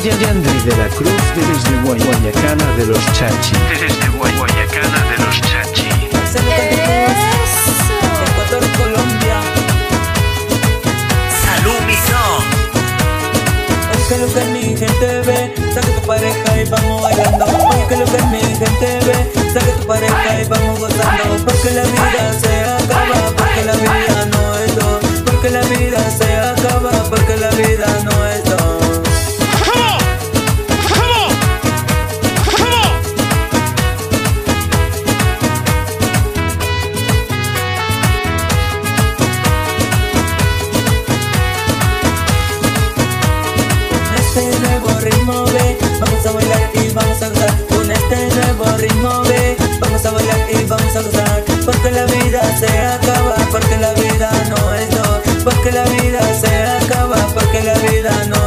Cruz desde Guayacana de los Chachi. Desde Guayacana de los Chachi. Ecuador, Colombia. Salud, mi son. Hoy que lo que mi gente ve, saca tu pareja y vamos bailando. Hoy que lo que mi gente ve, saca tu pareja y vamos gozando. Porque la vida se se acaba Porque la vida no es todo Porque la vida se acaba Porque la vida no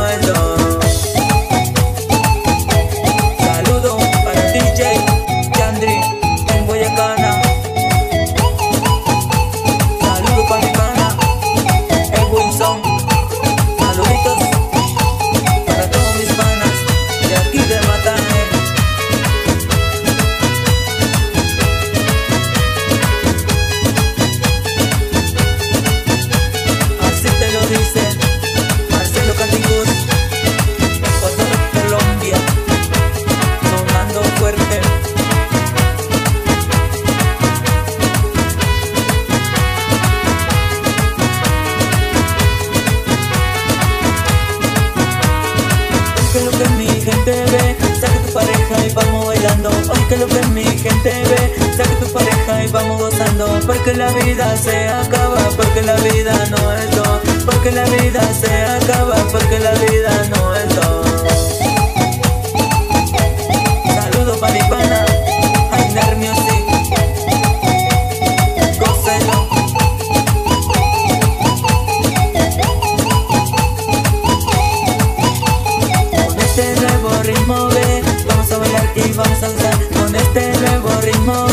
gente ve, saca tu pareja y vamos bailando. Hoy que lo que mi gente ve, saca tu pareja y vamos gozando. Porque la vida se acaba, nuevo vamos a bailar y vamos a gozar. Con este nuevo ritmo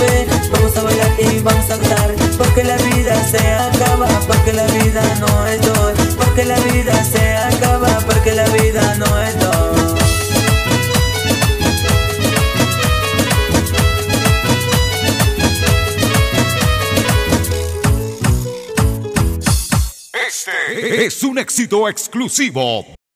vamos a bailar y vamos a gozar. Porque la vida se acaba, porque la vida no es todo. Porque la vida se acaba, porque la vida no es todo. Este es un éxito exclusivo